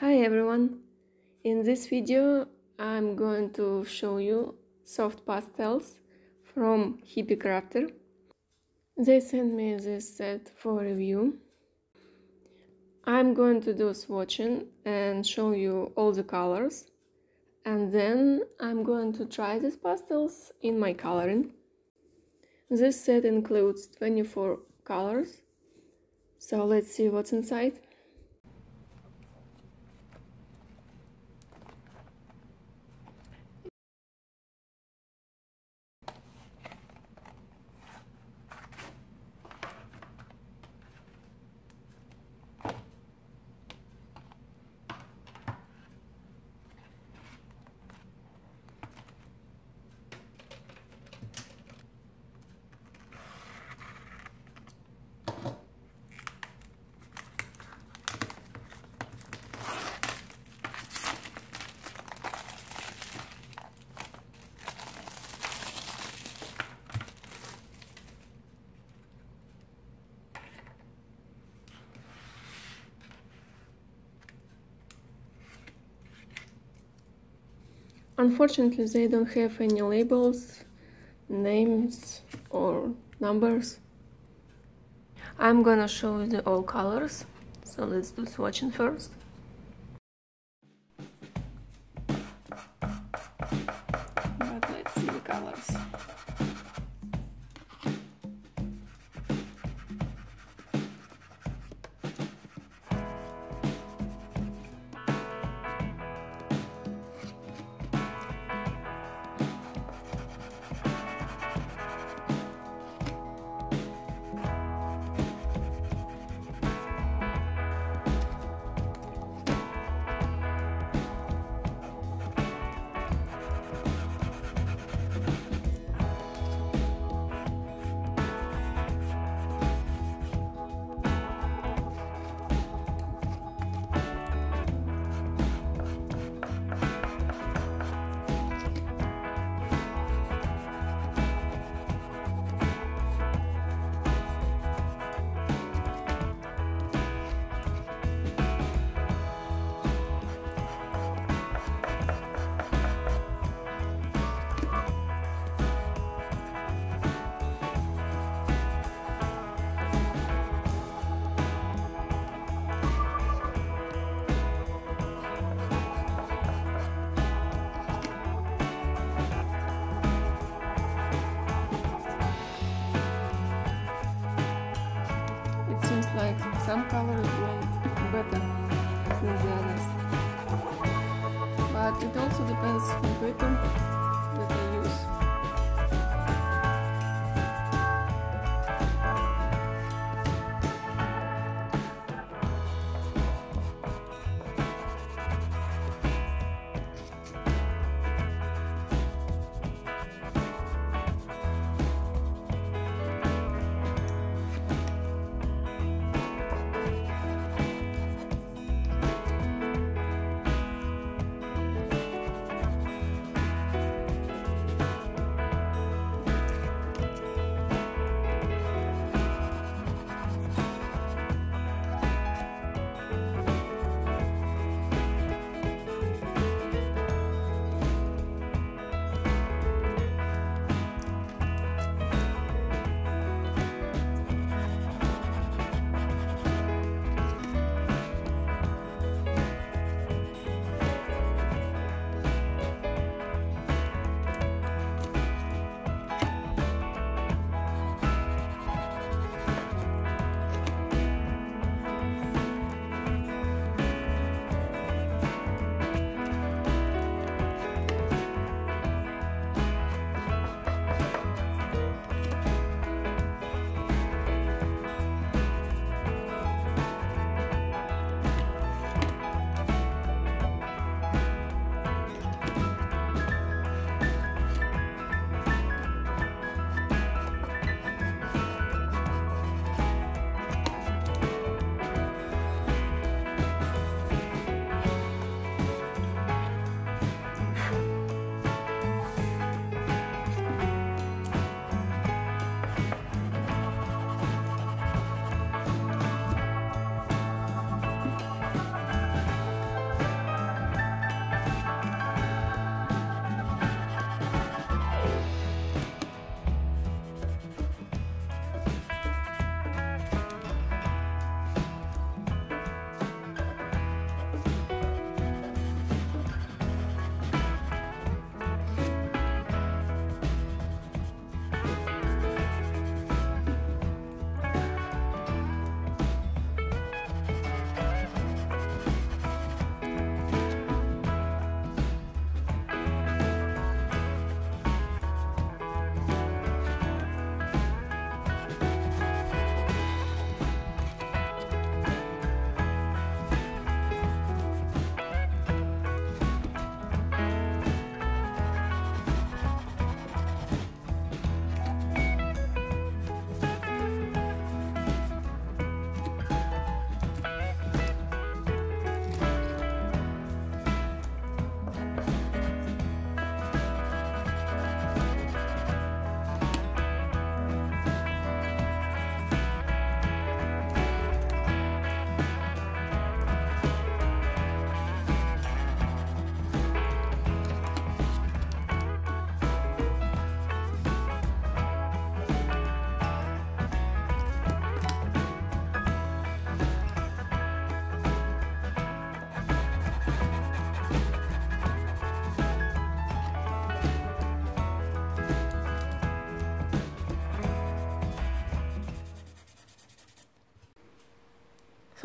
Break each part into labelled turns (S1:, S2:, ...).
S1: Hi everyone! In this video I'm going to show you soft pastels from Hippie Crafter. They sent me this set for review. I'm going to do swatching and show you all the colors and then I'm going to try these pastels in my coloring. This set includes 24 colors, so let's see what's inside. Unfortunately, they don't have any labels, names or numbers. I'm gonna show you the all colors, so let's do swatching first. But let's see the colors.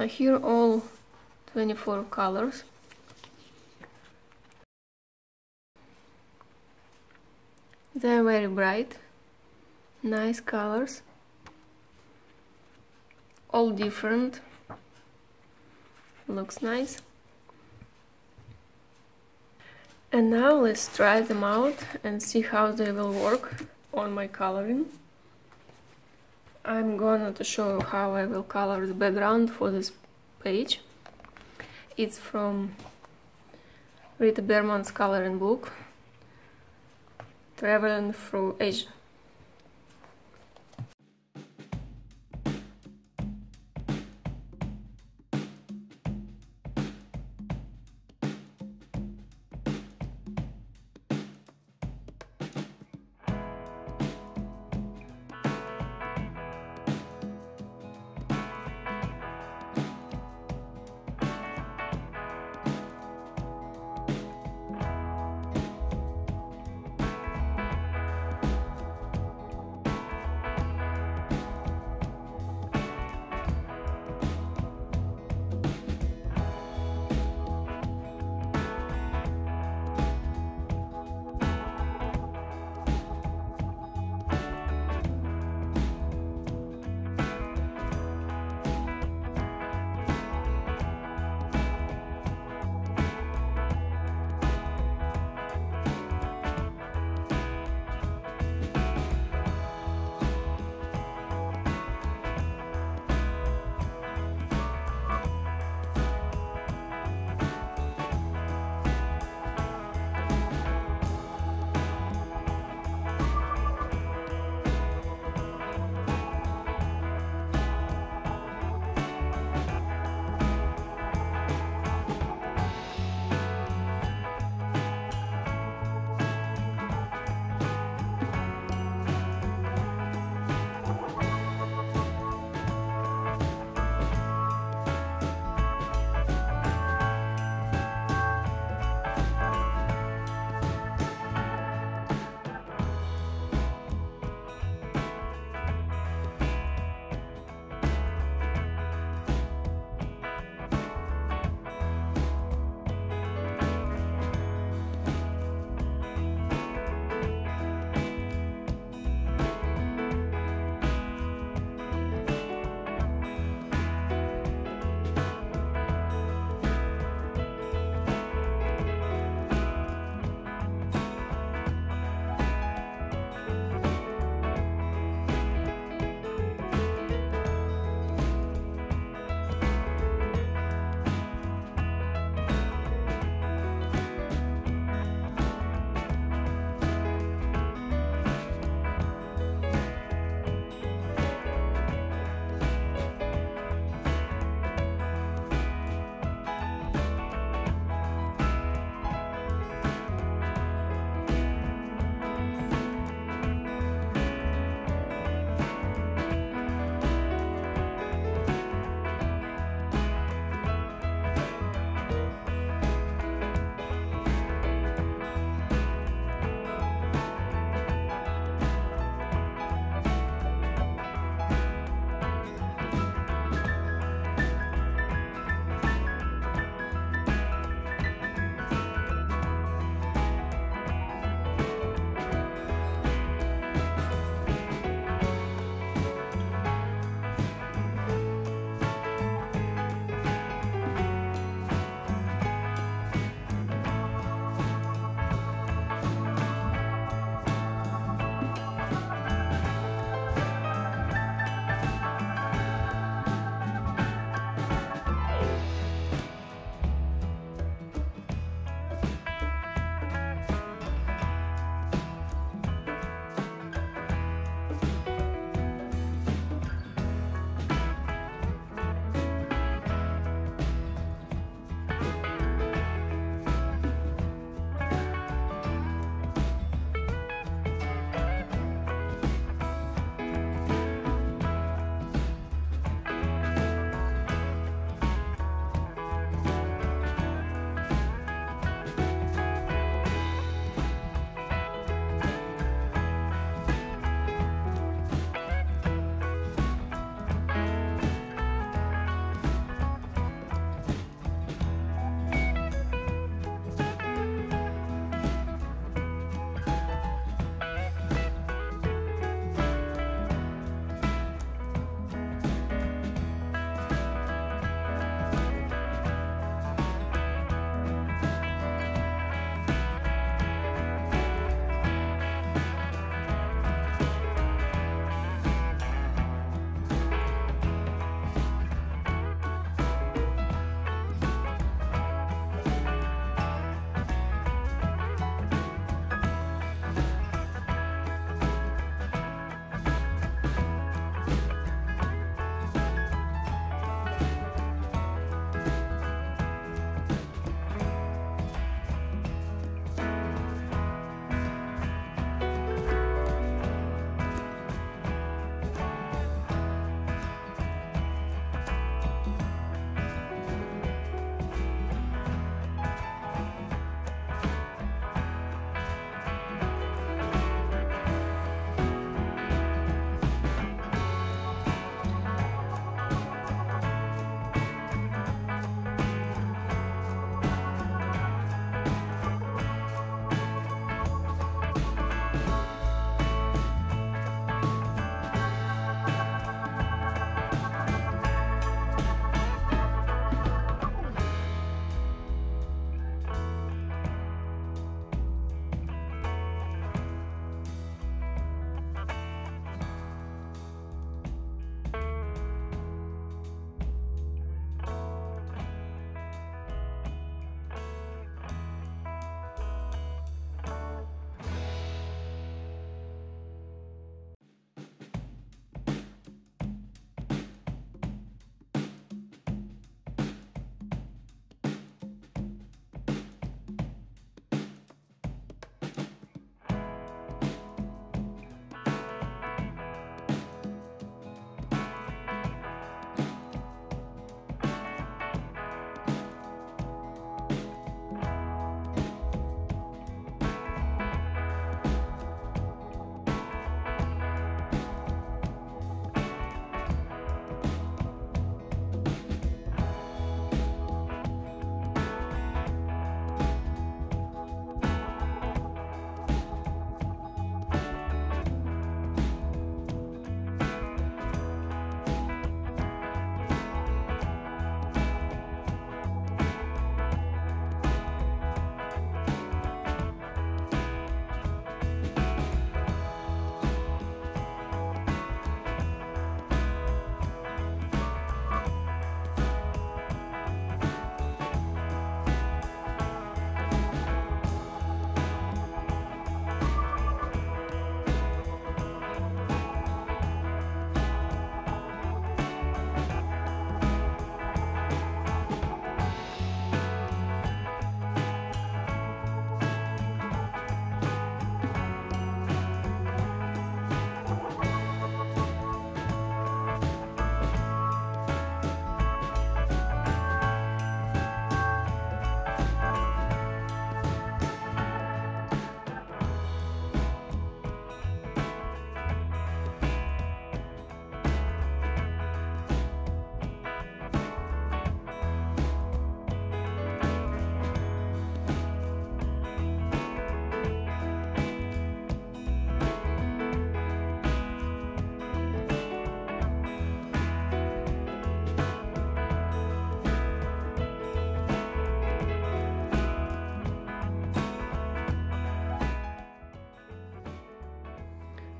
S1: So here all 24 colors. They're very bright, nice colors, all different, looks nice. And now let's try them out and see how they will work on my coloring. I'm going to show you how I will color the background for this page. It's from Rita Berman's coloring book, Traveling Through Asia.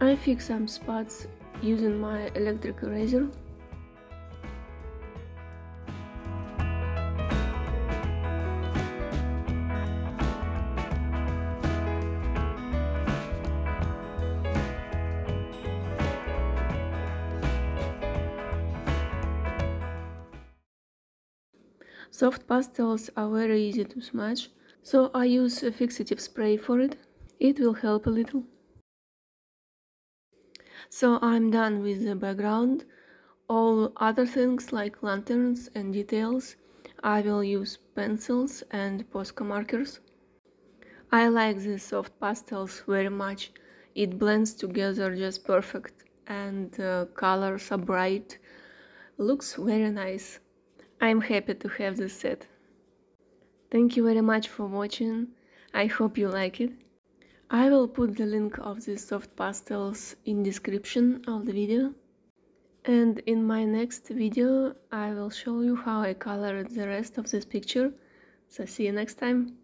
S1: I fix some spots using my electric eraser. Soft pastels are very easy to smudge, so I use a fixative spray for it. It will help a little. So I'm done with the background. All other things like lanterns and details, I will use pencils and Posca markers. I like the soft pastels very much. It blends together just perfect and colors are bright. Looks very nice. I'm happy to have this set. Thank you very much for watching. I hope you like it. I will put the link of these soft pastels in description of the video. And in my next video I will show you how I colored the rest of this picture. So see you next time.